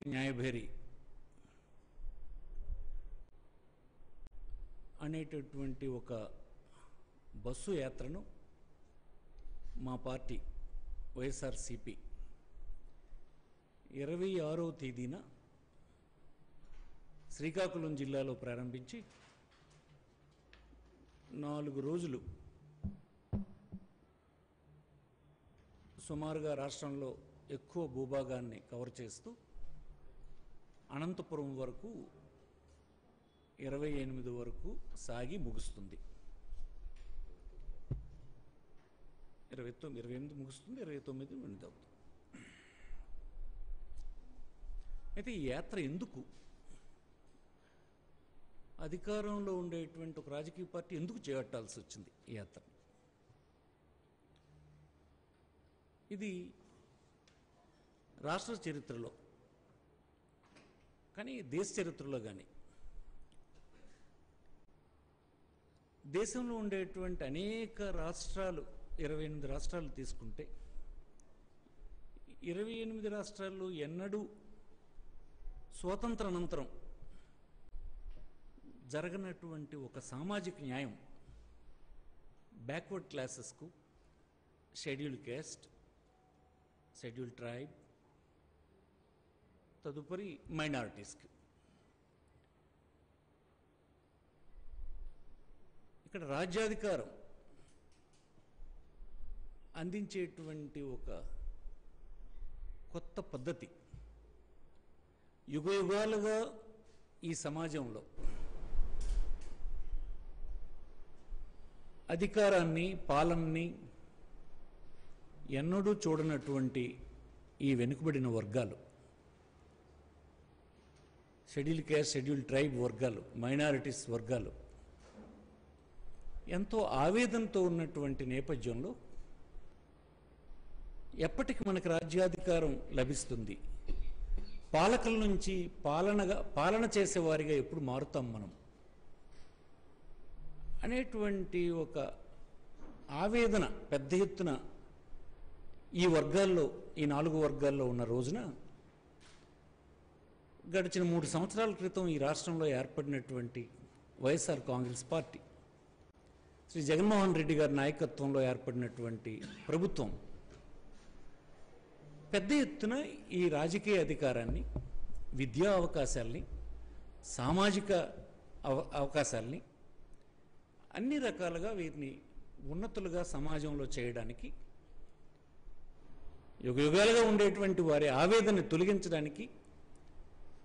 న్యాయభేరి అనేటటువంటి ఒక బస్సు యాత్రను మా పార్టీ వైఎస్ఆర్సిపి ఇరవై ఆరో తేదీన శ్రీకాకుళం జిల్లాలో ప్రారంభించి నాలుగు రోజులు సుమారుగా రాష్ట్రంలో ఎక్కువ భూభాగాన్ని కవర్ చేస్తూ అనంతపురం వరకు ఇరవై ఎనిమిది వరకు సాగి ముగుస్తుంది. ఇరవై తొమ్మిది ఇరవై ఎనిమిది ముగుస్తుంది ఇరవై తొమ్మిది ఎనిమిది అవుతుంది. అయితే ఈ యాత్ర ఎందుకు? అధికారంలో ఉండేటువంటి ఒక రాజకీయ పార్టీ ఎందుకు చేపట్టాల్సి వచ్చింది ఈ యాత్ర? ఇది రాష్ట్ర చరిత్రలో కానీ దేశ చరిత్రలో కానీ దేశంలో ఉండేటువంటి అనేక రాష్ట్రాలు ఇరవై ఎనిమిది రాష్ట్రాలు తీసుకుంటే ఇరవై ఎనిమిది రాష్ట్రాల్లో ఎన్నడూ స్వాతంత్ర అనంతరం జరగనటువంటి ఒక సామాజిక న్యాయం బ్యాక్వర్డ్ క్లాసెస్కు షెడ్యూల్ క్యాస్ట్ షెడ్యూల్ ట్రైబ్ తదుపరి మైనారిటీస్కి. ఇక్కడ రాజ్యాధికారం అందించేటువంటి ఒక కొత్త పద్ధతి. యుగయుగాలుగా ఈ సమాజంలో అధికారాన్ని పాలనని ఎన్నడూ చూడనటువంటి ఈ వెనుకబడిన వర్గాలు. షెడ్యూల్ క్యాస్ట్ షెడ్యూల్ ట్రైబ్ వర్గాలు మైనారిటీస్ వర్గాలు. ఎంతో ఆవేదనతో ఉన్నటువంటి నేపథ్యంలో ఎప్పటికి మనకు రాజ్యాధికారం లభిస్తుంది. పాలకుల నుంచి పాలనగా పాలన చేసేవారిగా ఎప్పుడు మారుతాం మనం. అనేటువంటి ఒక ఆవేదన పెద్ద ఎత్తున ఈ వర్గాల్లో ఈ నాలుగు వర్గాల్లో ఉన్న రోజున గడిచిన మూడు సంవత్సరాల క్రితం ఈ రాష్ట్రంలో ఏర్పడినటువంటి వైఎస్ఆర్ కాంగ్రెస్ పార్టీ. శ్రీ జగన్మోహన్ రెడ్డి గారి నాయకత్వంలో ఏర్పడినటువంటి ప్రభుత్వం. పెద్ద ఎత్తున ఈ రాజకీయ అధికారాన్ని విద్యా అవకాశాల్ని సామాజిక అవ అవకాశాల్ని అన్ని రకాలుగా వీరిని ఉన్నతులుగా సమాజంలో చేయడానికి యుగ యుగాలుగా ఉండేటువంటి వారి ఆవేదన తొలగించడానికి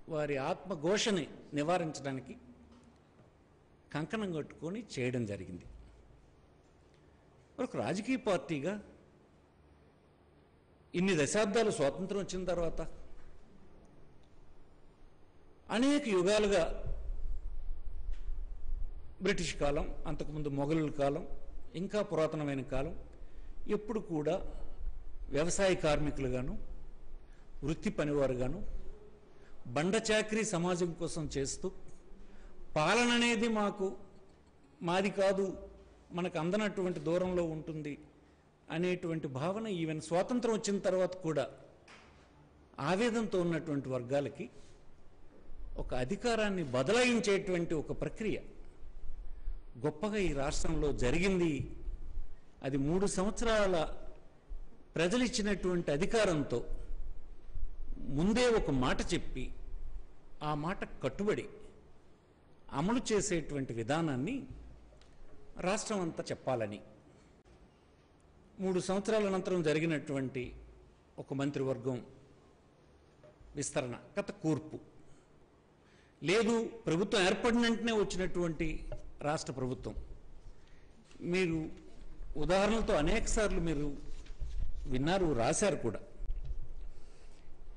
వారి ఆత్మఘోషని నివారించడానికి కంకణం కట్టుకొని చేయడం జరిగింది. ఒక రాజకీయ పార్టీగా ఇన్ని దశాబ్దాలు స్వాతంత్రం వచ్చిన తర్వాత అనేక యుగాలుగా బ్రిటిష్ కాలం అంతకుముందు మొఘలుల కాలం ఇంకా పురాతనమైన కాలం ఎప్పుడు కూడా వ్యవసాయ కార్మికులుగాను వృత్తి పనివారుగాను బండ చాకరీ సమాజం కోసం చేస్తూ పాలన అనేది మాకు మాది కాదు మనకు అందనటువంటి దూరంలో ఉంటుంది అనేటువంటి భావన ఈవెన్ స్వాతంత్రం వచ్చిన తర్వాత కూడా ఆవేదంతో ఉన్నటువంటి వర్గాలకి ఒక అధికారాన్ని బదలాయించేటువంటి ఒక ప్రక్రియ. గొప్పగా ఈ రాష్ట్రంలో జరిగింది. అది మూడు సంవత్సరాల ప్రజలు ఇచ్చినటువంటి అధికారంతో ముందే ఒక మాట చెప్పి ఆ మాట కట్టుబడి అమలు చేసేటువంటి విధానాన్ని రాష్ట్రం అంతా చెప్పాలని. మూడు సంవత్సరాల అనంతరం జరిగినటువంటి ఒక మంత్రివర్గం విస్తరణ గత కూర్పు. లేదు ప్రభుత్వం ఏర్పడిన వెంటనే వచ్చినటువంటి రాష్ట్ర ప్రభుత్వం. మీరు ఉదాహరణలతో అనేకసార్లు మీరు విన్నారు రాశారు కూడా.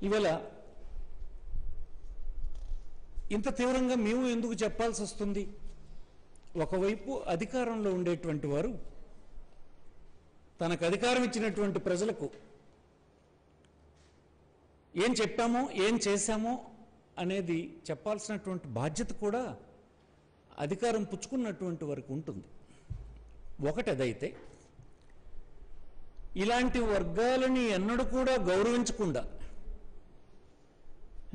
ఇవాళ ఇంత తీవ్రంగా మేము ఎందుకు చెప్పాల్సి వస్తుంది? ఒకవైపు అధికారంలో ఉండేటువంటి వారు తనకు అధికారం ఇచ్చినటువంటి ప్రజలకు ఏం చెప్పామో ఏం చేశామో అనేది చెప్పాల్సినటువంటి బాధ్యత కూడా అధికారం పుచ్చుకున్నటువంటి వరకు ఉంటుంది. ఒకటి అదైతే ఇలాంటి వర్గాలని ఎన్నడూ కూడా గౌరవించకుండా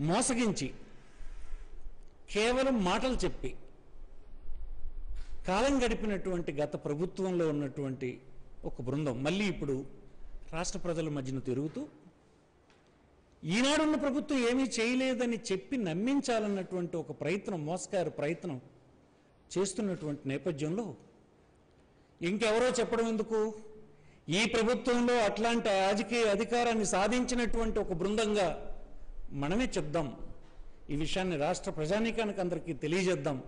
మోసగించి కేవలం మాటలు చెప్పి కాలం గడిపినటువంటి గత ప్రభుత్వంలో ఉన్నటువంటి ఒక బృందం మళ్ళీ ఇప్పుడు రాష్ట్ర ప్రజల మధ్యన తిరుగుతూ ఈనాడున్న ప్రభుత్వం ఏమీ చేయలేదని చెప్పి నమ్మించాలన్నటువంటి ఒక ప్రయత్నం మోసగారు ప్రయత్నం చేస్తున్నటువంటి నేపథ్యంలో ఇంకెవరో చెప్పడం ఎందుకు? ఈ ప్రభుత్వంలో అట్లాంటి రాజకీయ అధికారాన్ని సాధించినటువంటి ఒక బృందంగా మనమే చెప్దాం. ఈ విషయాన్ని రాష్ట్ర ప్రజానీకానికి అందరికీ తెలియజేద్దాం.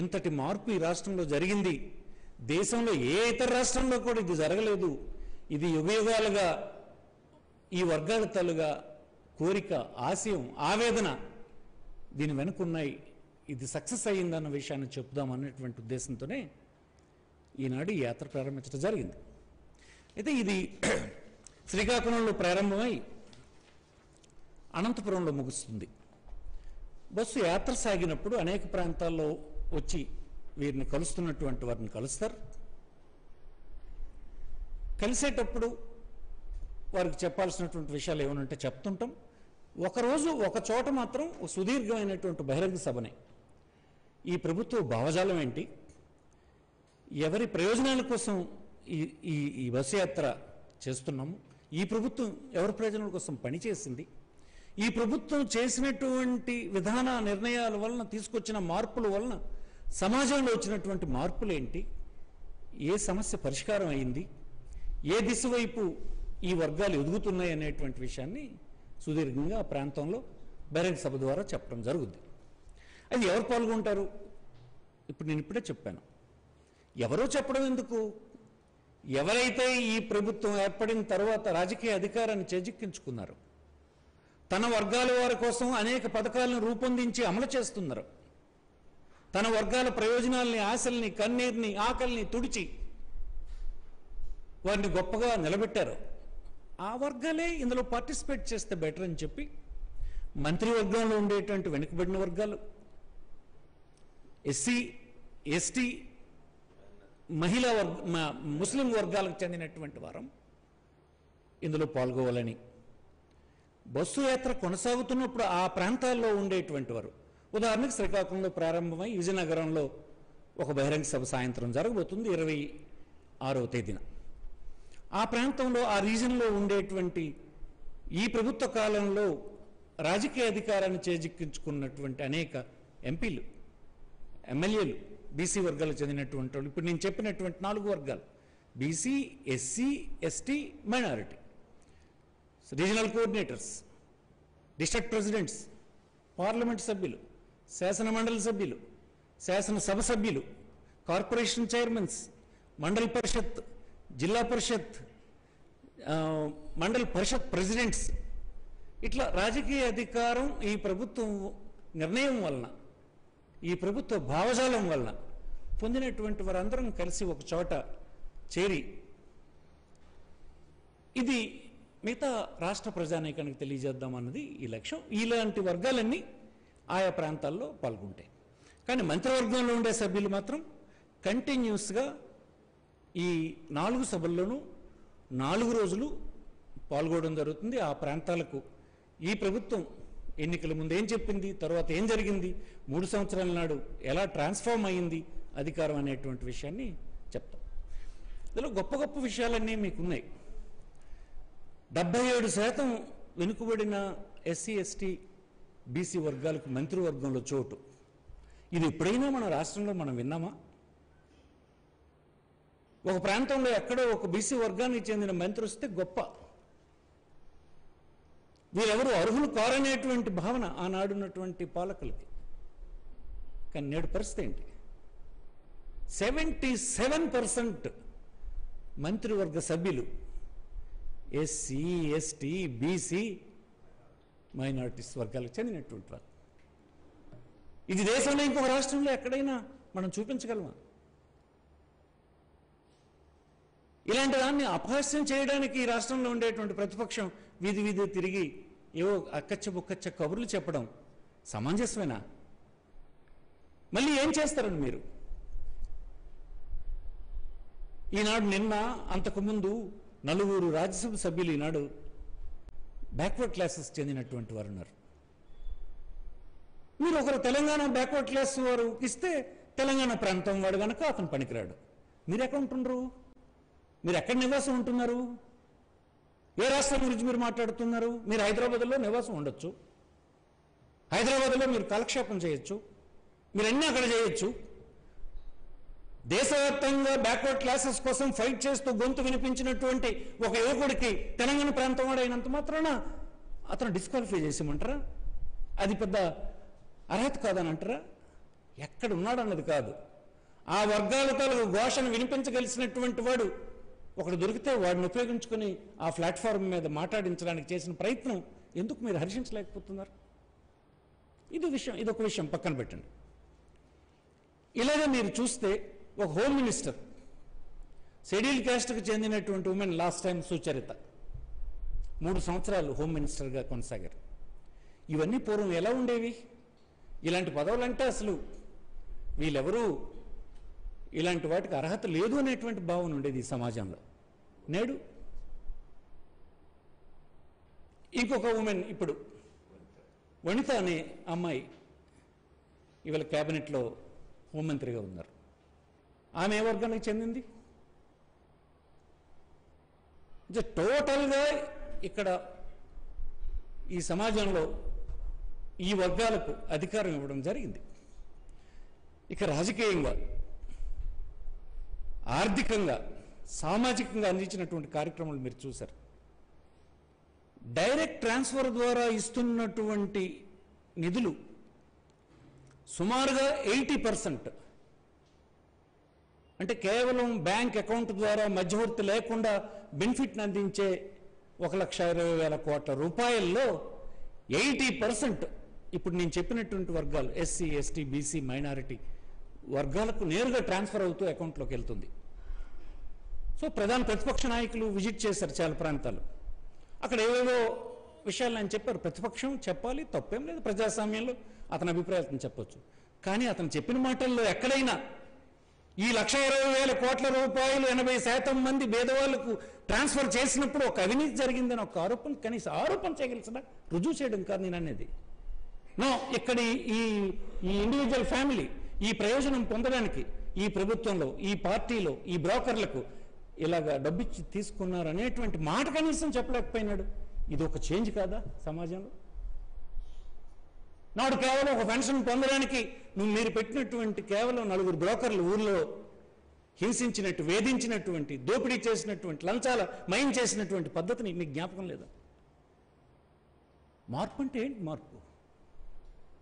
ఇంతటి మార్పు ఈ రాష్ట్రంలో జరిగింది. దేశంలో ఏ ఇతర రాష్ట్రంలో కూడా ఇది జరగలేదు. ఇది యుగయుగాలుగా ఈ వర్గాల తలుగా కోరిక ఆశయం ఆవేదన దీని వెనుకున్నాయి ఇది సక్సెస్ అయ్యిందన్న విషయాన్ని చెప్దాం అన్నటువంటి ఉద్దేశంతోనే ఈనాడు ఈ యాత్ర ప్రారంభించడం జరిగింది. అయితే ఇది శ్రీకాకుళంలో ప్రారంభమై అనంతపురంలో ముగుస్తుంది. బస్సు యాత్ర సాగినప్పుడు అనేక ప్రాంతాల్లో వచ్చి వీరిని కలుస్తున్నటువంటి వారిని కలుస్తారు. కలిసేటప్పుడు వారికి చెప్పాల్సినటువంటి విషయాలు ఏమనంటే చెప్తుంటాం. ఒకరోజు ఒక చోట మాత్రం సుదీర్ఘమైనటువంటి బహిరంగ సభనే. ఈ ప్రభుత్వ భావజాలం ఏంటి? ఎవరి ప్రయోజనాల కోసం ఈ ఈ ఈ బస్సు యాత్ర చేస్తున్నాము? ఈ ప్రభుత్వం ఎవరి ప్రయోజనాల కోసం పనిచేసింది? ఈ ప్రభుత్వం చేసినటువంటి విధాన నిర్ణయాల వలన తీసుకొచ్చిన మార్పుల వలన సమాజంలో వచ్చినటువంటి మార్పులు ఏంటి ఏ సమస్య పరిష్కారం అయింది? ఏ దిశ వైపు ఈ వర్గాలు ఎదుగుతున్నాయి అనేటువంటి విషయాన్ని సుదీర్ఘంగా ఆ ప్రాంతంలో బహిరంగ సభ ద్వారా చెప్పడం జరుగుద్ది. అది ఎవరు పాల్గొంటారు? ఇప్పుడు నేను ఇప్పుడే చెప్పాను. ఎవరో చెప్పడం ఎందుకు? ఎవరైతే ఈ ప్రభుత్వం ఏర్పడిన తర్వాత రాజకీయ అధికారాన్ని చేజిక్కించుకున్నారు తన వర్గాల వారి కోసం అనేక పథకాలను రూపొందించి అమలు చేస్తున్నారు. తన వర్గాల ప్రయోజనాల్ని ఆశల్ని కన్నీరుని ఆకలిని తుడిచి వారిని గొప్పగా నిలబెట్టారు. ఆ వర్గాలే ఇందులో పార్టిసిపేట్ చేస్తే బెటర్ అని చెప్పి మంత్రివర్గంలో ఉండేటువంటి వెనుకబడిన వర్గాలు ఎస్సీ ఎస్టీ మహిళా వర్గ ముస్లిం వర్గాలకు చెందినటువంటి వారం ఇందులో పాల్గొవాలని బస్సు యాత్ర కొనసాగుతున్నప్పుడు ఆ ప్రాంతాల్లో ఉండేటువంటి వారు. ఉదాహరణకు శ్రీకాకుళంలో ప్రారంభమై విజయనగరంలో ఒక బహిరంగ సభ సాయంత్రం జరగబోతుంది ఇరవై ఆరవ తేదీన. ఆ ప్రాంతంలో ఆ రీజన్లో ఉండేటువంటి ఈ ప్రభుత్వ కాలంలో రాజకీయ అధికారాన్ని చేజిక్కించుకున్నటువంటి అనేక ఎంపీలు ఎమ్మెల్యేలు బీసీ వర్గాలకు చెందినటువంటి వాళ్ళు. ఇప్పుడు నేను చెప్పినటువంటి నాలుగు వర్గాలు. BC SC ST minority. Regional coordinators district presidents parliament సభ్యులు శాసన మండలి సభ్యులు శాసనసభ సభ్యులు కార్పొరేషన్ చైర్మన్స్ మండల్ పరిషత్ జిల్లా పరిషత్ మండల్ పరిషత్ ప్రెసిడెంట్స్ ఇట్లా రాజకీయ అధికారం ఈ ప్రభుత్వం నిర్ణయం వలన ఈ ప్రభుత్వ భావజాలం వలన పొందినటువంటి వారందరం కలిసి ఒక చోట చేరి ఇది మిగతా రాష్ట్ర ప్రజానీకానికి తెలియజేద్దాం అన్నది ఈ లక్ష్యం. ఇలాంటి వర్గాలన్నీ ఆయా ప్రాంతాల్లో పాల్గొంటాయి. కానీ మంత్రివర్గంలో ఉండే సభ్యులు మాత్రం కంటిన్యూస్గా ఈ నాలుగు సభల్లోనూ నాలుగు రోజులు పాల్గొనడం జరుగుతుంది. ఆ ప్రాంతాలకు ఈ ప్రభుత్వం ఎన్నికల ముందు ఏం చెప్పింది తర్వాత ఏం జరిగింది మూడు సంవత్సరాల నాడు ఎలా ట్రాన్స్ఫార్మ్ అయ్యింది అధికారం అనేటువంటి విషయాన్ని చెప్తాం. ఇందులో గొప్ప గొప్ప విషయాలన్నీ మీకు ఉన్నాయి డెబ్బై ఏడు శాతం వెనుకబడిన ఎస్సీ ఎస్టీ బీసీ వర్గాలకు మంత్రివర్గంలో చోటు. ఇది ఎప్పుడైనా మన రాష్ట్రంలో మనం విన్నామా? ఒక ప్రాంతంలో ఎక్కడో ఒక బీసీ వర్గానికి చెందిన మంత్రి వస్తే గొప్ప. వీరెవరు అర్హులు కారనేటువంటి భావన ఆనాడున్నటువంటి పాలకులకి. కానీ నేడు పరిస్థితి ఏంటి? సెవెంటీ సెవెన్ పర్సెంట్ మంత్రివర్గ సభ్యులు ఎస్సీ ఎస్టీ బీసీ మైనారిటీస్ వర్గాలకు చెందినటువంటి వారు. ఇది దేశంలో ఇంకొక రాష్ట్రంలో ఎక్కడైనా మనం చూపించగలమా? ఇలాంటి దాన్ని అపహాస్యం చేయడానికి ఈ రాష్ట్రంలో ఉండేటువంటి ప్రతిపక్షం వీధి వీధి తిరిగి ఏవో అక్కచ్చ బుక్కచ్చ కబుర్లు చెప్పడం సమంజసమేనా? మళ్ళీ ఏం చేస్తారండి మీరు? ఈనాడు నిన్న అంతకుముందు నలుగురు రాజ్యసభ సభ్యులు ఈనాడు బ్యాక్వర్డ్ క్లాసెస్ చెందినటువంటి వారు ఉన్నారు. మీరు ఒకరు తెలంగాణ బ్యాక్వర్డ్ క్లాస్ వారు ఇస్తే తెలంగాణ ప్రాంతం వాడు కనుక అతను పనికిరాడు. మీరు ఎక్కడ ఉంటున్నారు మీరు ఎక్కడ నివాసం ఉంటున్నారు? ఏ రాష్ట్రం గురించి మీరు మాట్లాడుతున్నారు? మీరు హైదరాబాద్లో నివాసం ఉండొచ్చు. హైదరాబాద్లో మీరు కాలక్షేపం చేయొచ్చు. మీరు అన్నీ అక్కడ చేయొచ్చు. దేశవ్యాప్తంగా బ్యాక్వర్డ్ క్లాసెస్ కోసం ఫైట్ చేస్తూ గొంతు వినిపించినటువంటి ఒక యువకుడికి తెలంగాణ ప్రాంతం వాడు అయినంత మాత్రాన అతను డిస్క్వాలిఫై చేసేమంటారా అది పెద్ద అర్హత కాదని అంటారా ఎక్కడ ఉన్నాడన్నది కాదు. ఆ వర్గాల తాలూకు ఘోషను వినిపించగలిసినటువంటి వాడు ఒకడు దొరికితే వాడిని ఉపయోగించుకొని ఆ ప్లాట్ఫామ్ మీద మాట్లాడించడానికి చేసిన ప్రయత్నం ఎందుకు మీరు హర్షించలేకపోతున్నారు? ఇది విషయం ఇదొక విషయం పక్కన పెట్టండి. ఇలాగే మీరు చూస్తే ఒక హోమ్ మినిస్టర్ షెడ్యూల్ క్యాస్ట్కి చెందినటువంటి ఉమెన్ లాస్ట్ టైం సుచరిత. మూడు సంవత్సరాలు హోమ్ మినిస్టర్గా కొనసాగారు. ఇవన్నీ పూర్వం ఎలా ఉండేవి? ఇలాంటి పదవులంటే అసలు వీళ్ళెవరూ ఇలాంటి వాటికి అర్హత లేదు అనేటువంటి భావన ఉండేది ఈ సమాజంలో. నేడు ఇంకొక ఉమెన్ ఇప్పుడు వనిత అనే అమ్మాయి ఇవాళ క్యాబినెట్లో హోంమంత్రిగా ఉన్నారు. ఆమె ఏ వర్గానికి చెందింది? అంటే టోటల్గా ఇక్కడ ఈ సమాజంలో ఈ వర్గాలకు అధికారం ఇవ్వడం జరిగింది. ఇక రాజకీయంగా ఆర్థికంగా సామాజికంగా అందించినటువంటి కార్యక్రమాలు మీరు చూశారు. డైరెక్ట్ ట్రాన్స్ఫర్ ద్వారా ఇస్తున్నటువంటి నిధులు సుమారుగా ఎయిటీ పర్సెంట్ అంటే కేవలం బ్యాంక్ అకౌంట్ ద్వారా మధ్యవర్తి లేకుండా బెనిఫిట్ని అందించే ఒక లక్ష ఇరవై వేల కోట్ల రూపాయల్లో ఎయిటీ పర్సెంట్ ఇప్పుడు నేను చెప్పినటువంటి వర్గాలు ఎస్సీ ఎస్టీ బీసీ మైనారిటీ వర్గాలకు నేరుగా ట్రాన్స్ఫర్ అవుతూ అకౌంట్లోకి వెళ్తుంది. సో ప్రధాన ప్రతిపక్ష నాయకులు విజిట్ చేశారు చాలా ప్రాంతాలు. అక్కడ ఏవేవో విషయాలు ఆయన చెప్పారు. ప్రతిపక్షం చెప్పాలి తప్పేం లేదు ప్రజాస్వామ్యంలో అతని అభిప్రాయాలను చెప్పొచ్చు. కానీ అతను చెప్పిన మాటల్లో ఎక్కడైనా ఈ లక్ష ఇరవై వేల కోట్ల రూపాయలు ఎనభై శాతం మంది పేదవాళ్ళకు ట్రాన్స్ఫర్ చేసినప్పుడు ఒక అవినీతి జరిగిందని ఒక ఆరోపణ కనీసం ఆరోపణ చేయగలిసిన రుజువు చేయడం కాదు నేను అనేది. నో ఇక్కడ ఈ- ఈ ఇండివిజువల్ ఫ్యామిలీ ఈ ప్రయోజనం పొందడానికి ఈ ప్రభుత్వంలో ఈ పార్టీలో ఈ బ్రోకర్లకు ఇలాగా డబ్బిచ్చి తీసుకున్నారు అనేటువంటి మాట కనీసం చెప్పలేకపోయినాడు. ఇది ఒక చేంజ్ కాదా సమాజంలో? నాడు కేవలం ఒక పెన్షన్ పొందడానికి నువ్వు మీరు పెట్టినటువంటి కేవలం నలుగురు బ్రోకర్లు ఊర్లో హింసించినట్టు వేధించినటువంటి దోపిడీ చేసినటువంటి లంచాల మయం చేసినటువంటి పద్ధతిని మీకు జ్ఞాపకం లేదా? మార్పు అంటే ఏంటి మార్పు?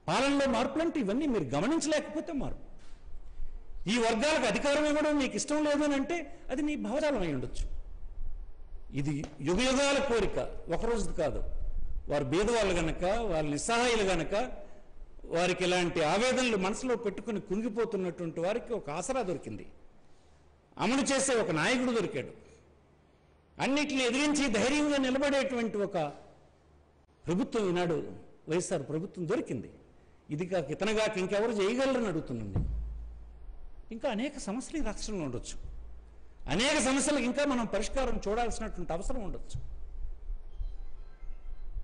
పాలనలో మార్పులు అంటే ఇవన్నీ మీరు గమనించలేకపోతే మార్పు. ఈ వర్గాలకు అధికారం ఇవ్వడం మీకు ఇష్టం లేదు అని అంటే అది నీ భావజాలం అయి ఉండొచ్చు. ఇది యుగయుగాల కోరిక. ఒకరోజుది కాదు. వారు బీదవాళ్ళు గనక వాళ్ళు నిస్సహాయులు గనక వారికి ఇలాంటి ఆవేదనలు మనసులో పెట్టుకుని కుంగిపోతున్నటువంటి వారికి ఒక ఆసరా దొరికింది. అమలు చేసే ఒక నాయకుడు దొరికాడు. అన్నిటిని ఎదిరించి ధైర్యంగా నిలబడేటువంటి ఒక ప్రభుత్వం ఈనాడు వైఎస్ఆర్ ప్రభుత్వం దొరికింది. ఇది కాక ఇతనగాక ఇంకెవరు చేయగలరని అడుగుతున్నాను నేను. ఇంకా అనేక సమస్యలు ఈ రాష్ట్రంలో ఉండొచ్చు. అనేక సమస్యలకు ఇంకా మనం పరిష్కారం చూడాల్సినటువంటి అవసరం ఉండొచ్చు.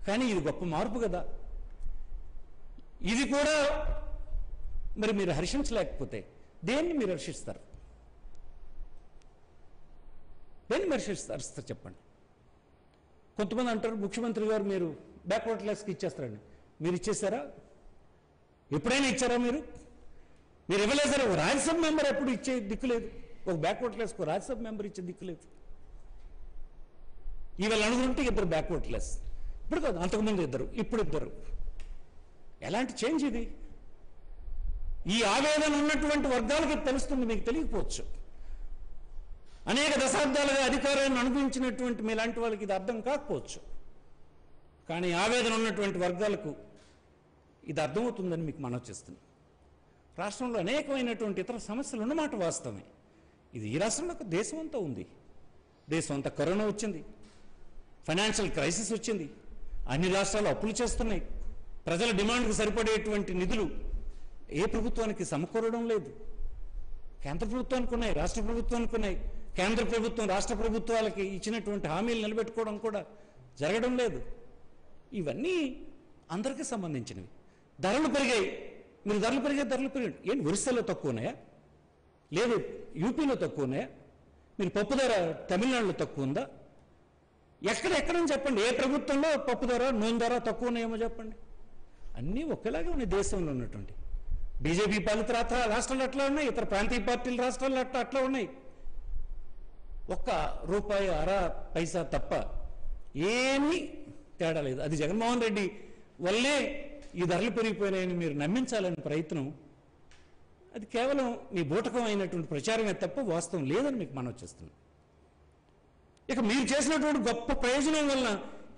కానీ ఇది గొప్ప మార్పు కదా. ఇది కూడా మరి మీరు హర్షించలేకపోతే దేన్ని మీరు హర్షిస్తారు? దేన్ని మీరు హర్షిస్తారు? హర్షిస్తారు చెప్పండి. కొంతమంది అంటారు ముఖ్యమంత్రి గారు మీరు బ్యాక్వర్డ్ క్లాస్కి ఇచ్చేస్తారండి మీరు ఇచ్చేసారా? ఎప్పుడైనా ఇచ్చారా మీరు? మీరు ఇవ్వలేదు సార్ ఒక రాజ్యసభ మెంబర్ ఎప్పుడు ఇచ్చే దిక్కు లేదు. ఒక బ్యాక్వర్డ్ క్లాస్కి రాజ్యసభ మెంబర్ ఇచ్చే దిక్కు లేదు. ఇవాళ అనుకుంటే ఇద్దరు బ్యాక్వర్డ్ క్లాస్ ఇప్పుడు కాదు అంతకుముందు ఇద్దరు ఇప్పుడు ఇద్దరు. ఎలాంటి చేంజ్ ఇది? ఈ ఆవేదన ఉన్నటువంటి వర్గాలకి తెలుస్తుంది మీకు తెలియకపోవచ్చు. అనేక దశాబ్దాలుగా అధికారాన్ని అనుభవించినటువంటి మీలాంటి వాళ్ళకి ఇది అర్థం కాకపోవచ్చు. కానీ ఆవేదన ఉన్నటువంటి వర్గాలకు ఇది అర్థమవుతుందని మీకు మనవి చేస్తుంది రాష్ట్రంలో అనేకమైనటువంటి ఇతర సమస్యలు ఉన్నమాట వాస్తవమే. ఇది ఈ రాష్ట్రంలో దేశమంతా దేశం అంతా ఉంది. దేశం అంతా కరోనా వచ్చింది. ఫైనాన్షియల్ క్రైసిస్ వచ్చింది. అన్ని రాష్ట్రాలు అప్పులు చేస్తున్నాయి. ప్రజల డిమాండ్కు సరిపడేటువంటి నిధులు ఏ ప్రభుత్వానికి సమకూరడం లేదు. కేంద్ర ప్రభుత్వానికి ఉన్నాయి రాష్ట్ర ప్రభుత్వానికి ఉన్నాయి. కేంద్ర ప్రభుత్వం రాష్ట్ర ప్రభుత్వాలకి ఇచ్చినటువంటి హామీలు నిలబెట్టుకోవడం కూడా జరగడం లేదు. ఇవన్నీ అందరికీ సంబంధించినవి. ధరలు పెరిగాయి. మీరు ధరలు పెరిగే ధరలు పెరిగాయి. ఏంటి ఒరిస్సాలో తక్కువ ఉన్నాయా? లేదు యూపీలో తక్కువ ఉన్నాయా? మీరు పప్పు ధర తమిళనాడులో తక్కువ ఉందా? ఎక్కడ ఎక్కడని చెప్పండి. ఏ ప్రభుత్వంలో పప్పు ధర నూనె ధర తక్కువ ఉన్నాయేమో చెప్పండి. అన్నీ ఒకేలాగే ఉన్నాయి దేశంలో ఉన్నటువంటి. బీజేపీ పాలిత రాష్ట్రాలు అట్లా ఉన్నాయి ఇతర ప్రాంతీయ పార్టీల రాష్ట్రాలు అట్లా అట్లా ఉన్నాయి. ఒక్క రూపాయి అర పైసా తప్ప ఏమీ తేడా లేదు. అది జగన్మోహన్ రెడ్డి వల్లే ఈ ధరలు పెరిగిపోయినాయని మీరు నమ్మించాలనే ప్రయత్నం అది కేవలం మీ అయినటువంటి ప్రచారమే తప్ప వాస్తవం లేదని మీకు మనం వచ్చేస్తుంది ఇక మీరు చేసినటువంటి గొప్ప ప్రయోజనం వలన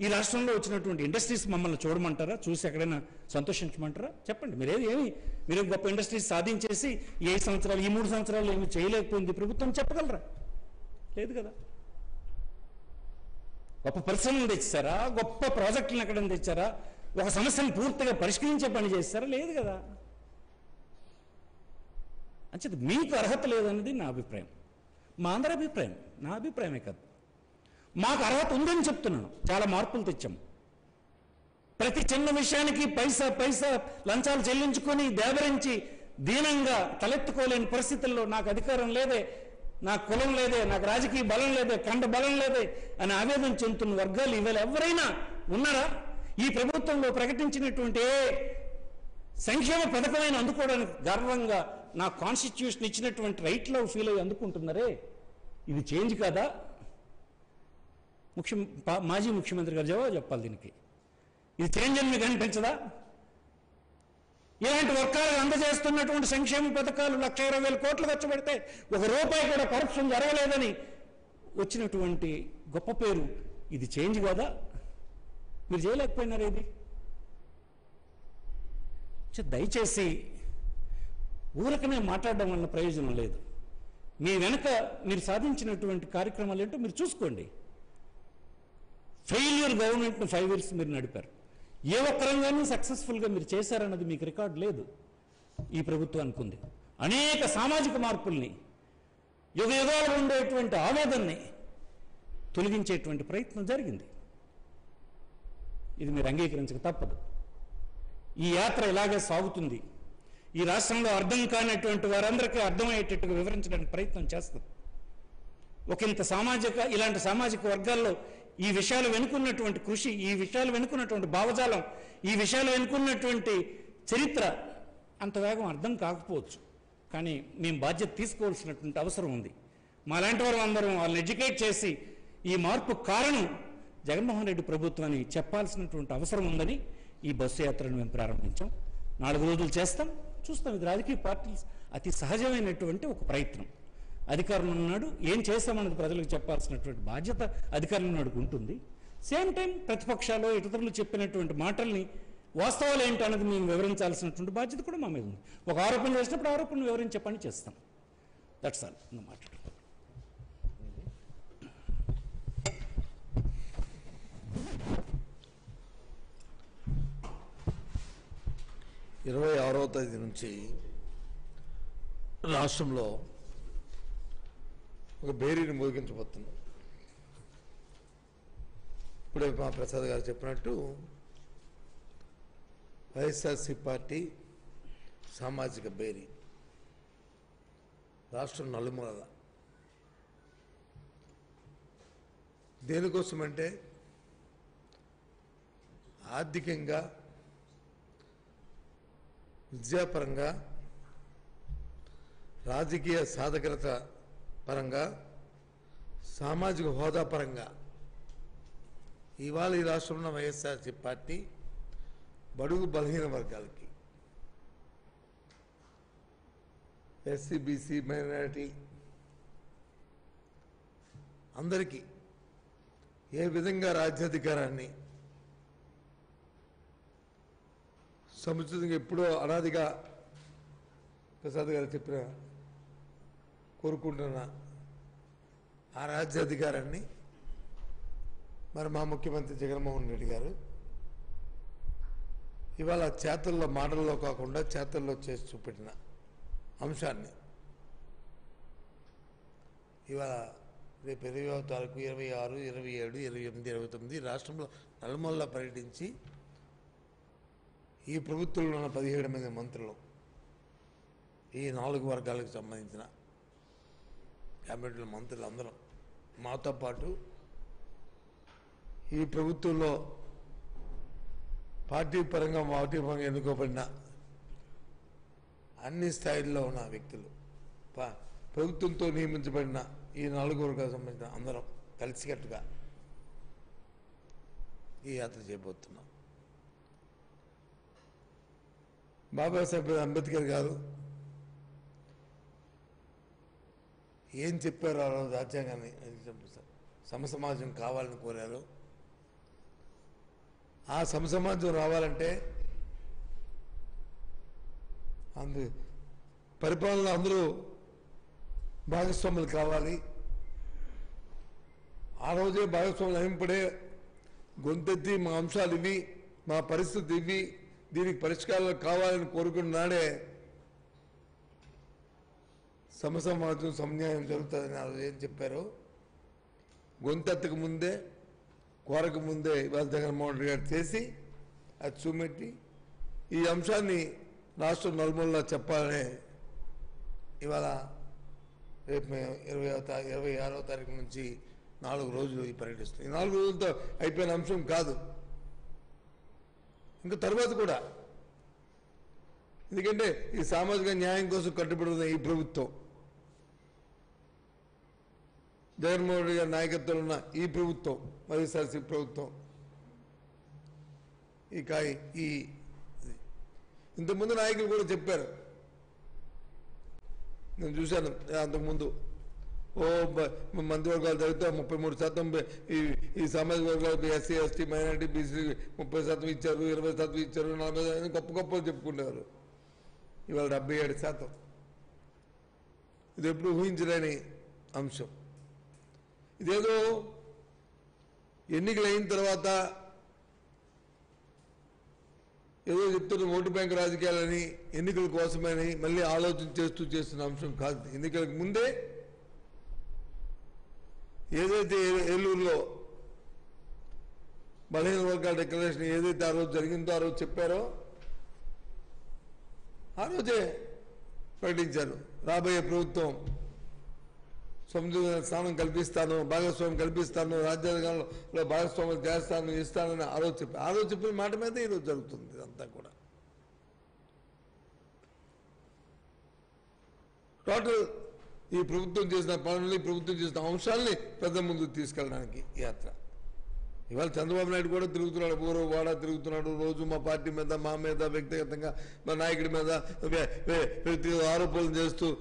ఈ రాష్ట్రంలో వచ్చినటువంటి ఇండస్ట్రీస్ మమ్మల్ని చూడమంటారా? చూసి ఎక్కడైనా సంతోషించమంటారా? చెప్పండి. మీరేది ఏమి? మీరు గొప్ప ఇండస్ట్రీస్ సాధించేసి ఏ సంవత్సరాలు ఈ మూడు సంవత్సరాలు ఏమి చేయలేకపోయింది ప్రభుత్వం చెప్పగలరా? లేదు కదా. గొప్ప పరిశ్రమలు తెచ్చారా? గొప్ప ప్రాజెక్టులను ఎక్కడ తెచ్చారా? ఒక సమస్యను పూర్తిగా పరిష్కరించే పని చేస్తారా? లేదు కదా. అంచేది మీకు అర్హత లేదన్నది నా అభిప్రాయం. మా అందరి అభిప్రాయం. నా అభిప్రాయమే కాదు. మాకు అర్హత ఉందని చెప్తున్నాను. చాలా మార్పులు తెచ్చాం. ప్రతి చిన్న విషయానికి పైసా పైసా లంచాలు చెల్లించుకొని దేవరించి దీనంగా తలెత్తుకోలేని పరిస్థితుల్లో నాకు అధికారం లేదే నాకు కులం లేదే నాకు రాజకీయ బలం లేదే కండ బలం లేదే అని ఆవేదన చెందుతున్న వర్గాలు ఇవాళ ఎవరైనా ఉన్నారా? ఈ ప్రభుత్వంలో ప్రకటించినటువంటి సంక్షేమ పథకమైన అందుకోవడానికి గర్వంగా నా కాన్స్టిట్యూషన్ ఇచ్చినటువంటి రైట్లో ఫీల్ అయ్యి అందుకుంటున్నారే? ఇది చేంజ్ కాదా? ముఖ్య మాజీ ముఖ్యమంత్రి గారు జవాబు చెప్పాలి దీనికి. ఇది చేంజ్ అని మీకు అనిపించదా? ఇలాంటి వర్గాలకు అందజేస్తున్నటువంటి సంక్షేమ పథకాలు లక్ష ఇరవై వేల కోట్లు ఖర్చు పెడితే ఒక రూపాయి కూడా కరప్షన్ జరగలేదని వచ్చినటువంటి గొప్ప పేరు ఇది చేంజ్ కదా? మీరు చేయలేకపోయినారు ఇది? దయచేసి ఊరకనే మాట్లాడడం వల్ల ప్రయోజనం లేదు. మీ వెనక మీరు సాధించినటువంటి కార్యక్రమాలు ఏంటో మీరు చూసుకోండి. ఫెయిల్యూర్ గవర్నమెంట్ను ఫైవ్ ఇయర్స్ మీరు నడిపారు. ఏ ఒక్క రంగానూ సక్సెస్ఫుల్గా మీరు చేశారన్నది మీకు రికార్డు లేదు. ఈ ప్రభుత్వానికి ఉంది. అనేక సామాజిక మార్పుల్ని యుగ యుగాలు ఉండేటువంటి ఆవేదనని తొలగించేటువంటి ప్రయత్నం జరిగింది. ఇది మీరు అంగీకరించక తప్పదు. ఈ యాత్ర ఇలాగే సాగుతుంది. ఈ రాష్ట్రంలో అర్థం కానటువంటి వారందరికీ అర్థమయ్యేటట్టుగా వివరించడానికి ప్రయత్నం చేస్తారు ఒక ఇంత సామాజిక ఇలాంటి సామాజిక వర్గాల్లో ఈ విషయాలు వెనుకున్నటువంటి కృషి ఈ విషయాలు వెనుకున్నటువంటి భావజాలం ఈ విషయాలు వెనుకున్నటువంటి చరిత్ర అంత వేగం అర్థం కాకపోవచ్చు. కానీ మేము బాధ్యత తీసుకోవాల్సినటువంటి అవసరం ఉంది. మాలాంటి వారు అందరం వాళ్ళని ఎడ్యుకేట్ చేసి ఈ మార్పు కారణం జగన్మోహన్ రెడ్డి ప్రభుత్వాన్ని చెప్పాల్సినటువంటి అవసరం ఉందని ఈ బస్సు యాత్రను మేము ప్రారంభించాం. నాలుగు రోజులు చేస్తాం. చూస్తాం. ఇది రాజకీయ పార్టీ అతి సహజమైనటువంటి ఒక ప్రయత్నం. అధికారులు ఉన్నాడు ఏం చేస్తామన్నది ప్రజలకు చెప్పాల్సినటువంటి బాధ్యత అధికారం ఉన్నాడుకు ఉంటుంది. సేమ్ టైం ప్రతిపక్షాలు ఇతరులు చెప్పినటువంటి మాటల్ని వాస్తవాలు ఏంటి అన్నది మేము వివరించాల్సినటువంటి బాధ్యత కూడా మా మీద ఉంది. ఒక ఆరోపణ చేసినప్పుడు ఆరోపణను వివరించే పని చేస్తాం. దట్స్ ఆల్ నువ్వు మాట్లాడు ఇరవై ఆరవ తేదీ నుంచి రాష్ట్రంలో ఒక బేరీని మోగించబోతున్నాం. ఇప్పుడే మా ప్రసాద్ గారు చెప్పినట్టు వైఎస్ఆర్సీ పార్టీ సామాజిక బేరీ. రాష్ట్రం నలుమూలల. దేనికోసమంటే ఆర్థికంగా విద్యాపరంగా రాజకీయ సాధకత పరంగా సామాజిక హోదా పరంగా ఇవాళ ఈ రాష్ట్రంలో వైఎస్ఆర్సీ పార్టీ బడుగు బలహీన వర్గాలకి ఎస్సీ బీసీ మైనారిటీ అందరికీ ఏ విధంగా రాజ్యాధికారాన్ని సముచితంగా ఎప్పుడో అనాదిగా ప్రసాద్ గారు చెప్పిన కోరుకుంటున్న ఆ రాజ్యాధికారాన్ని మరి మా ముఖ్యమంత్రి జగన్మోహన్ రెడ్డి గారు ఇవాళ చేతల్లో మాటల్లో కాకుండా చేతల్లో చేసి చూపెట్టిన అంశాన్ని ఇవాళ రేపు ఇరవై తారీఖు ఇరవై ఆరు ఇరవై ఏడు ఇరవై ఎనిమిది ఇరవై తొమ్మిది రాష్ట్రంలో నలుమూలలా పర్యటించి ఈ ప్రభుత్వంలో ఉన్న పదిహేడు మంది మంత్రులు ఈ నాలుగు వర్గాలకు సంబంధించిన క్యాబినెట్లో మంత్రులు అందరం. మాతో పాటు ఈ ప్రభుత్వంలో పార్టీ పరంగా పార్టీ పరంగా ఎన్నుకోబడిన అన్ని స్థాయిల్లో ఉన్న వ్యక్తులు ప- ప్రభుత్వంతో నియమించబడిన ఈ నాలుగు సంబంధించిన అందరం కలిసికట్టుగా ఈ యాత్ర చేయబోతున్నాం. బాబాసాహెబ్ అంబేద్కర్ గారు ఏం చెప్పారో ఆ రోజు రాజ్యాంగాన్ని సమసమాజం కావాలని కోరారు. ఆ సమసమాజం రావాలంటే అందు పరిపాలన అందరూ భాగస్వాములు కావాలి. ఆ రోజే భాగస్వాములు అయింపడే గొంతెత్తి మా అంశాలు ఇవి మా పరిస్థితి ఇవి దీనికి పరిష్కారాలు కావాలని కోరుకున్న నాడే సమసమాజం సమన్యాయం జరుగుతుందని వాళ్ళు ఏం చెప్పారు? గొంతెత్తకు ముందే కోరక ముందే ఇవాళ జగన్మోహన్ రెడ్డి గారు చేసి అది చూపెట్టి ఈ అంశాన్ని రాష్ట్రం నలుమూలలో చెప్పాలనే ఇవాళ రేపు మేము ఇరవై ఇరవై ఆరో తారీఖు నుంచి నాలుగు రోజులు ఈ పర్యటిస్తుంది. ఈ నాలుగు రోజులతో అయిపోయిన అంశం కాదు. ఇంకా తర్వాత కూడా. ఎందుకంటే ఈ సామాజిక న్యాయం కోసం కట్టుబడి ఉన్న ఈ ప్రభుత్వం జగన్మోహన్ రెడ్డి గారి నాయకత్వంలో ఉన్న ఈ ప్రభుత్వం వైఎస్ఆర్సీ ప్రభుత్వం ఈ ఈ ఇంతకుముందు నాయకులు కూడా చెప్పారు. నేను చూశాను అంతకుముందు. ఓ మంత్రివర్గాలు జరిగితే ముప్పై మూడు శాతం ఈ ఈ సామాజిక వర్గాలకు ఎస్సీ ఎస్టీ మైనార్టీ బీసీ ముప్పై శాతం ఇచ్చారు ఇరవై శాతం ఇచ్చారు నలభై శాతం గొప్ప గొప్పలు చెప్పుకునేవారు. ఇవాళ డెబ్బై ఏడు శాతం. ఇది ఎప్పుడు ఊహించలేని అంశం. ఇదేదో ఎన్నికలు అయిన తర్వాత ఏదో చెప్తున్న ఓటు బ్యాంక్ రాజకీయాలని ఎన్నికల కోసమని మళ్ళీ ఆలోచన చేస్తూ చేస్తున్న అంశం కాదు. ఎన్నికలకు ముందే ఏదైతే ఏ- ఏలూరులో బలహీన వర్గాల డిక్లరేషన్ ఏదైతే ఆ రోజు జరిగిందో ఆ రోజు చెప్పారో ఆ రోజే ప్రకటించారు. రాబోయే ప్రభుత్వం సముద్ర స్థానం కల్పిస్తాను భాగస్వామ్యం కల్పిస్తాను రాజ్యాంగంలో భాగస్వామ్యం చేస్తాను ఇస్తానని ఆ రోజు మాట మీద ఈరోజు జరుగుతుంది ఇదంతా కూడా. టోటల్ ఈ ప్రభుత్వం చేసిన పనుల్ని ప్రభుత్వం చేసిన అంశాలని పెద్ద ముందు తీసుకెళ్ళడానికి యాత్ర. ఇవాళ చంద్రబాబు నాయుడు కూడా తిరుగుతున్నాడు. ఊరు వాడ తిరుగుతున్నాడు. రోజు మా పార్టీ మీద మా మీద వ్యక్తిగతంగా మా నాయకుడి మీద వే- వే- ఆరోపణలు చేస్తూ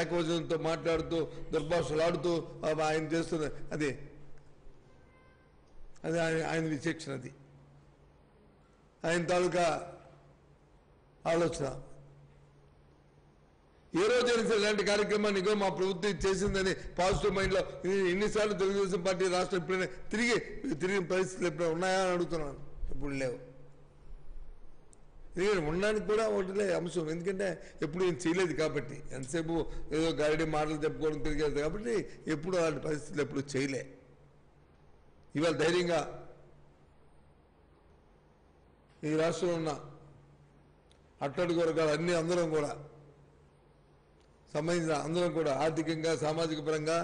ఏకవచనంతో మాట్లాడుతూ దుర్భాషలు ఆడుతూ ఆయన చేస్తున్న అది అది ఆయన ఆయన విచక్షణ అది. ఆయన తాలూకా ఆలోచన. ఏ రోజైనా ఇలాంటి కార్యక్రమాన్ని ఇంకో మా ప్రభుత్వం చేసిందని పాజిటివ్ మైండ్లో ఇది ఎన్నిసార్లు తెలుగుదేశం పార్టీ రాష్ట్రం ఎప్పుడైనా తిరిగి తిరిగిన పరిస్థితులు ఎప్పుడైనా ఉన్నాయా అని అడుగుతున్నాను. ఇప్పుడు లేవు. ఎందుకంటే ఉండడానికి కూడా ఒకటిలే అంశం. ఎందుకంటే ఎప్పుడు ఏం చేయలేదు కాబట్టి. ఎంతసేపు ఏదో గాడి మాటలు చెప్పుకోవడం తిరిగేది కాబట్టి ఎప్పుడు అలాంటి పరిస్థితులు ఎప్పుడు చేయలే. ఇవాళ ధైర్యంగా ఈ రాష్ట్రంలో ఉన్న అట్టడుగు వర్గాలు అన్ని అందరం కూడా సంబంధించిన అందరం కూడా ఆర్థికంగా సామాజిక పరంగా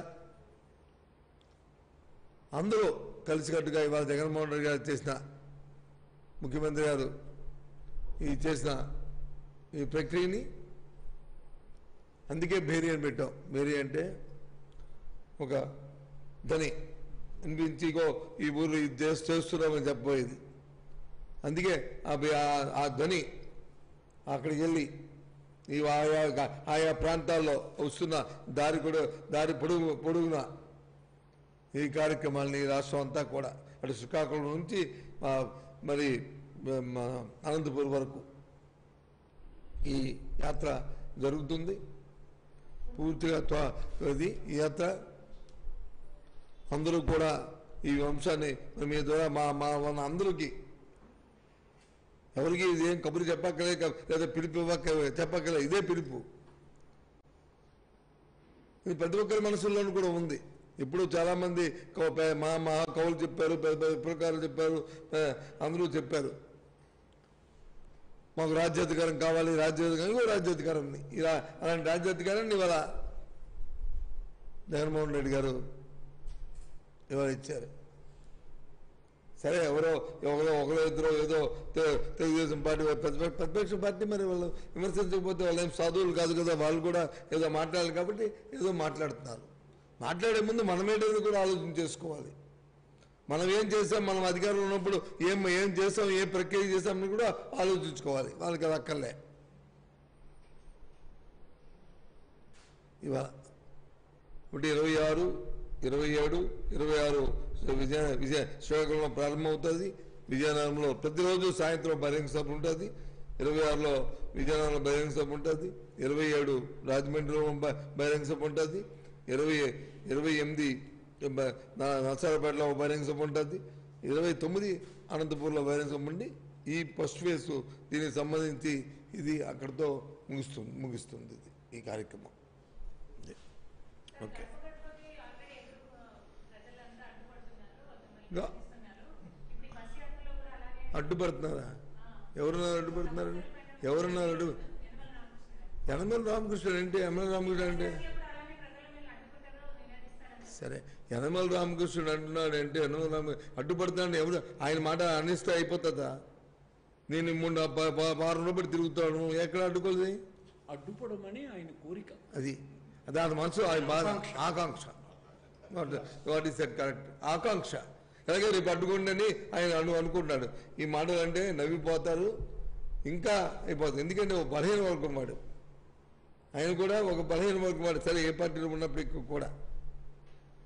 అందరూ కలిసికట్టుగా ఇవాళ జగన్మోహన్ రెడ్డి గారు చేసిన ముఖ్యమంత్రి గారు ఈ చేసిన ఈ ప్రక్రియని అందుకే భేరీ అని పెట్టాం. భేరీ అంటే ఒక ధని అనిపించి ఇగో ఈ ఊరు ఇది చేస్తున్నామని చెప్పబోయేది. అందుకే ఆ ధని ఆ- ఆ ధ్వని అక్కడికి వెళ్ళి ఈ ఆయా ఆయా ప్రాంతాల్లో వస్తున్న దారి కూడా దారి పొడుగు పొడుగున ఈ కార్యక్రమాలని రాష్ట్రం అంతా కూడా అటు శ్రీకాకుళం నుంచి మరి అనంతపూర్ అనంతపురం వరకు ఈ యాత్ర జరుగుతుంది. పూర్తిగా ఇది ఈ యాత్ర. అందరూ కూడా ఈ వంశాన్ని మీ ద్వారా మా మా అందరికీ ఎవరికి ఇది ఏం కబురు చెప్పక్కలే లేదా పిలుపు ఇవ్వక్క చెప్పక్కలే ఇదే పిలుపు. ఇది ప్రతి ఒక్కరి మనసుల్లోనూ కూడా ఉంది. ఇప్పుడు చాలామంది మా పే- మా కవులు చెప్పారు పెద్ద పెద్ద పురకారులు చెప్పారు అందరూ చెప్పారు. మాకు రాజ్యాధికారం కావాలి రాజ్యాధికారం ఇంకో రాజ్యాధికారం ఉంది. ఇలా అలాంటి రాజ్యాధికారాన్ని ఇవాళ జగన్మోహన్ రెడ్డి గారు ఇవాళ ఇచ్చారు? సరే ఎవరో ఎవరో ఒకరో ఇద్దరు ఏదో తెలుగుదేశం పార్టీ ప్రతిపక్ష పార్టీ మరి వాళ్ళు విమర్శించకపోతే వాళ్ళు ఏం సాధువులు కాదు కదా వాళ్ళు కూడా ఏదో మాట్లాడాలి కాబట్టి ఏదో మాట్లాడుతున్నారు. మాట్లాడే ముందు మనమేటది కూడా ఆలోచన చేసుకోవాలి. మనం ఏం చేసాం మనం అధికారంలో ఉన్నప్పుడు ఏం ఏం చేసాం ఏ ప్రక్రియ చేసామని కూడా ఆలోచించుకోవాలి. వాళ్ళకి అది అక్కర్లే. ఇవాళ ఒకటి ఇరవై ఆరు ఇరవై ఏడు ఇరవై ఆరు విజయ విజయ శ్రీకాకుళంలో ప్రారంభమవుతుంది. విజయనగరంలో ప్రతిరోజు సాయంత్రం బహిరంగ సభ ఉంటుంది. ఇరవై ఆరులో విజయనగరంలో బహిరంగ సభ ఉంటుంది. ఇరవై ఏడు రాజమండ్రిలో బహిరంగ సభ ఉంటుంది. ఇరవై ఇరవై ఎనిమిది బ- ఒక బహిరంగ సభ ఉంటుంది. ఇరవై తొమ్మిది అనంతపూర్లో బహిరంగ సభ ఉండి ఈ ఫస్ట్ ఫేస్ దీనికి సంబంధించి ఇది అక్కడితో ముగిస్తుంది ముగిస్తుంది ఇది ఈ కార్యక్రమం. ఓకే ఒకటితోటి ఆల్రెడీ ఎదురు ప్రజలంతా అడ్డుపడుతున్నారు కొంతమంది గా- ఇస్తున్నారు ఇప్పుడు ఈ బస్ యాత్రలో కూడా అలాగే అడ్డుపడుతున్నారా? ఎవరున్నారు అడ్డుపడుతున్నారు ఎవరున్నారు అడ్డు యనమల రామకృష్ణ అంటే యనమల రామకృష్ణ అంటే సరే యనమల రామకృష్ణుడు అంటున్నాడు అంటే యనమల రామ అడ్డుపడుతున్నాడు ఎవరు? ఆయన మాట అనిస్తే అయిపోతుందా? నేను మూడు వారం రూపాయలు తిరుగుతాను ఎక్కడ అడ్డుకోలేదు? అడ్డుపడమని ఆయన కోరిక. అది. దాని మనసు ఆయన బాధ. ఆకాంక్ష. What is that correct? ఆకాంక్ష. అలాగే రేపు అడ్డుకోండి ఆయన అను అనుకుంటున్నాడు. ఈ మాటలు అంటే నవ్విపోతారు ఇంకా అయిపోతుంది ఎందుకంటే ఒక బలహీన వర్గం వాడు. ఆయన కూడా ఒక బలహీన వర్గం వాడు. సరే ఏ పార్టీలో ఉన్నప్పటికీ కూడా.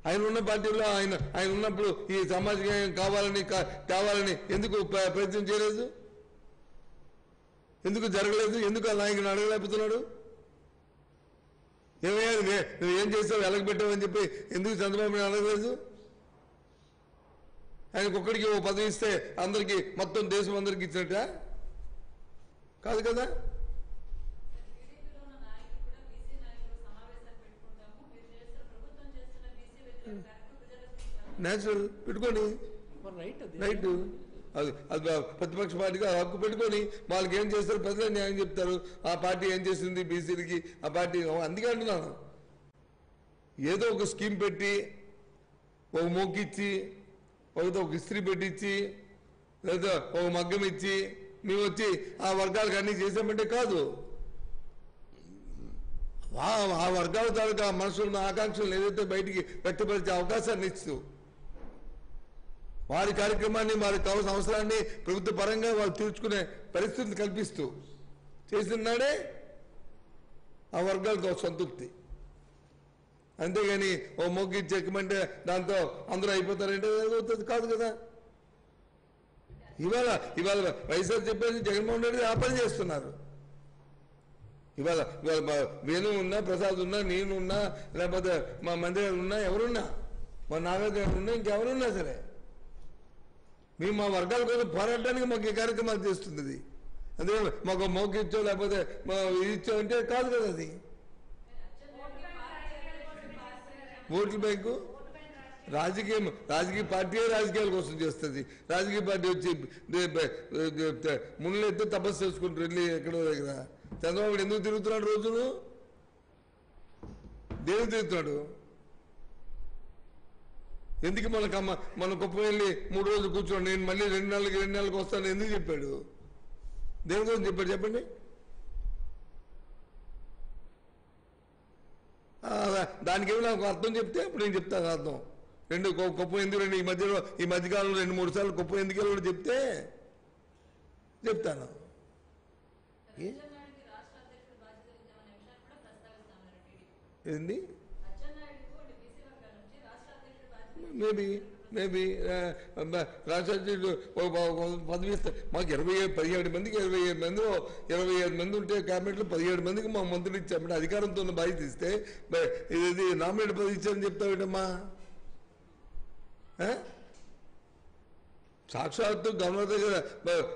ఆయన ఉన్న పార్టీలో ఆయన ఆయన ఉన్నప్పుడు ఈ సామాజిక కావాలని కావాలని ఎందుకు ప్రయత్నం చేయలేదు? ఎందుకు జరగలేదు? ఎందుకు ఆ నాయకుని అడగలేకపోతున్నాడు? ఏమయ్యా నువ్వు ఏం చేసావు? అని చెప్పి ఎందుకు చంద్రబాబు నాయుడు అడగలేదు? ఆయనకు ఒక్కడికి ఓ పదవి ఇస్తే అందరికి మొత్తం దేశం అందరికి ఇచ్చినట్ట? కాదు కదా? నేచురల్ పెట్టుకోండి. రైట్ అది. రైట్. అది అది ప్రతిపక్ష పార్టీగా హక్కు పెట్టుకొని వాళ్ళకి ఏం చేస్తారు? ప్రజలే న్యాయం చెప్తారు. ఆ పార్టీ ఏం చేసింది బీసీలకి? ఆ పార్టీ అందుకే అంటున్నాను. ఏదో ఒక స్కీమ్ పెట్టి ఒక మోకిచ్చి ఒకతో ఒక ఇస్త్రీ పెట్టించి లేదా ఒక మగ్గం ఇచ్చి మేము వచ్చి ఆ వర్గాలకు అన్ని చేసామంటే కాదు. ఆ- ఆ వర్గాల తాలూకా మనుషులను ఆకాంక్షలను ఆకాంక్షలు ఏదైతే బయటికి వ్యక్తపరిచే అవకాశాన్ని ఇస్తూ వారి కార్యక్రమాన్ని వారికి కావాల్సిన అవసరాన్ని ప్రభుత్వ పరంగా వాళ్ళు తీర్చుకునే పరిస్థితిని కల్పిస్తూ చేసినాడే ఆ వర్గాలకు సంతృప్తి. అంతేగాని ఓ మొగ్గు చెక్కమంటే దాంతో అందరూ అయిపోతారంటే కాదు కదా. ఇవాళ ఇవాళ వైఎస్ఆర్ చెప్పేసి జగన్మోహన్ రెడ్డి ఆ పని చేస్తున్నారు. ఇవాళ ఇవాళ వేణు ఉన్నా ప్రసాద్ ఉన్నా నేను ఉన్నా లేకపోతే మా మందిరాలు ఉన్నా ఎవరున్నా మా నాగార్జున ఉన్నా ఇంకెవరున్నా సరే. మేము మా వర్గాల కోసం పోరాడడానికి మాకు ఈ కార్యక్రమాలు చేస్తుంది ఇది మాకు మౌకి ఇచ్చో లేకపోతే మా ఇది ఇచ్చో అంటే కాదు కదా అది. ఓట్ల బ్యాంకు? రాజకీయం రాజకీయ పార్టీయే రాజకీయాల కోసం చేస్తుంది? రాజకీయ పార్టీ వచ్చి ముళ్ళు ఎత్తే తపస్సు చేసుకుంటారు వెళ్ళి ఎక్కడో దగ్గర. చంద్రబాబు ఎందుకు తిరుగుతున్నాడు రోజును దేనికి తిరుగుతున్నాడు? ఎందుకు మనకు అమ్మ మన గొప్ప వెళ్ళి మూడు రోజులు కూర్చోండి నేను మళ్ళీ రెండు నెలలకి రెండు నెలలకు వస్తాను ఎందుకు చెప్పాడు? దేని కోసం చెప్పాడు చెప్పండి. దానికి ఏమి నాకు అర్థం చెప్తే అప్పుడు నేను చెప్తాను అర్థం. రెండు గొప్ప ఎందుకు రెండు? ఈ మధ్యలో ఈ మధ్యకాలంలో రెండు మూడు సార్లు గొప్ప ఎందుకు వెళ్ళాడు చెప్తే చెప్తాను. కూడా ఏంది? మేబీ. మేబీ ఒక పదవి ఇస్తే మాకు ఇరవై పదిహేడు మందికి ఇరవై ఏడు మంది ఇరవై ఏడు మంది ఉంటే క్యాబినెట్లో పదిహేడు మందికి మా మంత్రులు ఇచ్చామంటే అధికారంతో ఉన్న బాధ్యత ఇస్తే ఇది నామినేట్ పదవి ఇచ్చారని చెప్తావేటమ్మా? సాక్షాత్తు గవర్నర్ దగ్గర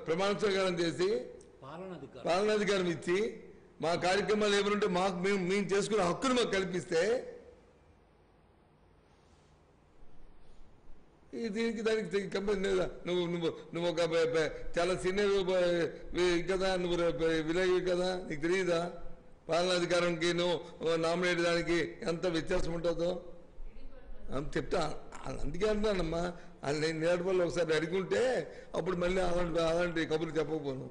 ప్రమాణ స్వీకారం చేసి పాలనాధికారం. పాలనాధికారం ఇచ్చి మా కార్యక్రమాలు ఏమైనా మాకు మేము మేము చేసుకునే హక్కును మాకు కల్పిస్తే దీనికి దానికి కంపెనీ నువ్వు నువ్వు నువ్వు ఒక చాలా సీనియర్ కదా? నువ్వు విలేవి కదా? నీకు తెలియదా పాలనాధికారానికి నువ్వు నామినేట్ దానికి ఎంత వ్యత్యాసం ఉంటుందో? అని చెప్తా అందుకే అంటున్నానమ్మా. అది నేను నేర్పల్లి ఒకసారి అడుగుంటే అప్పుడు మళ్ళీ అలాంటి అలాంటి కబుర్లు చెప్పకపోను.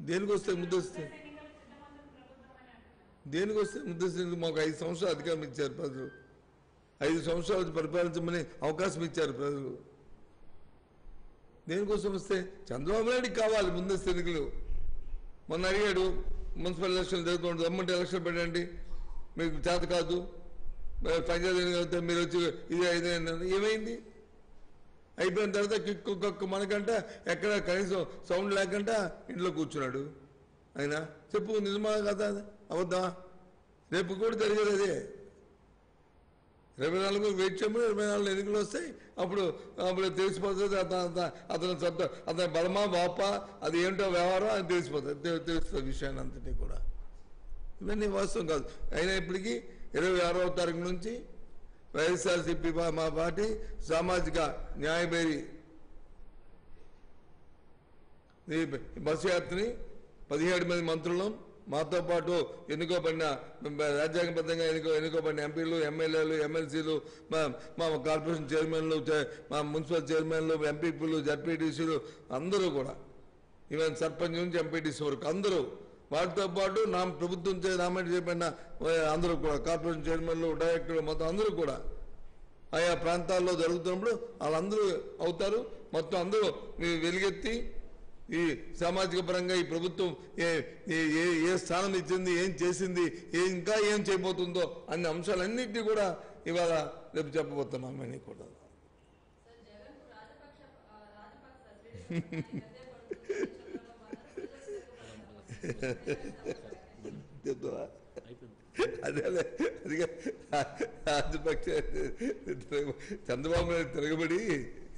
దేనికి వస్తే ముద్ద వస్తే? దేనికి వస్తే ముద్ద మాకు ఐదు సంవత్సరాలు అధికారం ఇచ్చారు ప్రజలు. ఐదు సంవత్సరాలు పరిపాలించమని అవకాశం ఇచ్చారు ప్రజలు. దేనికోసం వస్తే చంద్రబాబు నాయుడికి కావాలి ముందస్తు ఎన్నికలు. మొన్న అడిగాడు మున్సిపల్ ఎలక్షన్ జరుగుతుంది రమ్మంటే ఎలక్షన్ పెట్టండి. మీకు చేత కాదు. పంచాయతీ ఎన్నికలు మీరు వచ్చి ఇది ఇదే ఏమైంది? అయిపోయిన తర్వాత కిక్కు కక్కు మనకంట ఎక్కడ కనీసం సౌండ్ లేకుండా ఇంట్లో కూర్చున్నాడు. ఆయన చెప్పు నిజమా కదా? అవద్దా? రేపు కూడా జరిగేది అదే. ఇరవై నాలుగు వెయిట్ చేయమని ఇరవై నాలుగు ఎన్నికలు వస్తాయి. అప్పుడు అప్పుడు తెలిసిపోతుంది అతను సొంత అతని బలమా బాప అది ఏంటో వ్యవహారం అని తెలిసిపోతుంది. తెలుస్తుంది విషయాన్ని అంతటి కూడా. ఇవన్నీ వాస్తవం కాదు. అయినా ఇప్పటికీ ఇరవై ఆరవ తారీఖు నుంచి వైఎస్ఆర్సీపీ పా- మా పార్టీ సామాజిక న్యాయమేరి బస్సు యాత్రని పదిహేడు మంది మంత్రులు మాతో పాటు ఎన్నుకోబడిన రాజ్యాంగబద్ధంగా ఎన్నుకో ఎన్నుకోబడిన ఎంపీలు ఎమ్మెల్యేలు ఎమ్మెల్సీలు మా మా కార్పొరేషన్ చైర్మన్లు మా మున్సిపల్ చైర్మన్లు ఎంపీపీలు జడ్పీటీసీలు అందరూ కూడా ఈవెన్ సర్పంచ్ నుంచి ఎంపీటీసీ వరకు అందరూ వాటితో పాటు నా ప్రభుత్వం చే నామినేట్ చేయబడిన అందరూ కూడా కార్పొరేషన్ చైర్మన్లు డైరెక్టర్లు మొత్తం అందరూ కూడా ఆయా ప్రాంతాల్లో జరుగుతున్నప్పుడు వాళ్ళందరూ అవుతారు. మొత్తం అందరూ వెలుగెత్తి ఈ సామాజిక పరంగా ఈ ప్రభుత్వం ఏ ఏ- స్థానం ఇచ్చింది ఏం చేసింది ఇంకా ఏం చేయబోతుందో అన్ని అంశాలన్నింటినీ కూడా ఇవాళ రేపు చెప్పబోతున్నాం అని కూడా. సార్ అదే అదిగా రాజపక్ష చంద్రబాబు నాయుడు తిరగబడి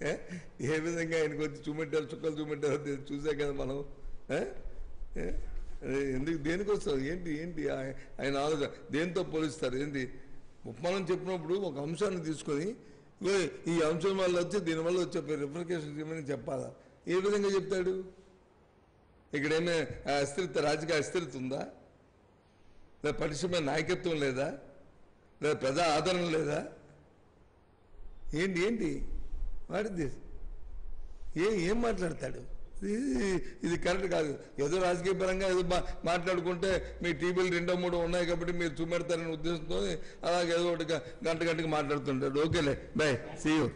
ఏ, ఏ విధంగా ఆయనకు వచ్చి చూపెట్టారు? చుక్కలు చూపెట్టారు? చూసాం కదా మనం. ఎందుకు దేనికి వస్తారు? ఏంటి? ఏంటి? ఆయన ఆలోచన. దేంతో పోలిస్తారు? ఏంటి? ఉపమానం చెప్పినప్పుడు ఒక అంశాన్ని తీసుకొని ఈ అంశం వల్ల వచ్చి దీనివల్ల వచ్చే రిఫ్రికేషన్ చేయమని చెప్పాలా? ఏ విధంగా చెప్తాడు? ఇక్కడ ఏమైనా అస్థిరత రాజకీయ అస్థిరత ఉందా? లేదా పటిష్టమైన నాయకత్వం లేదా? లేదా ప్రజా ఆదరణ లేదా? ఏంటి? ఏంటి? వాడిది ఏ ఏం మాట్లాడతాడు? ఇది ఇది కరెక్ట్ కాదు. ఏదో రాజకీయ పరంగా ఏదో మా- మాట్లాడుకుంటే మీ టీవీలు రెండో మూడో ఉన్నాయి కాబట్టి మీరు చూపెడతారనే ఉద్దేశంతో అలాగే ఏదో ఒకటి గంట గంటకి మాట్లాడుతుంటాడు. ఓకేలే బాయ్ సీ యూ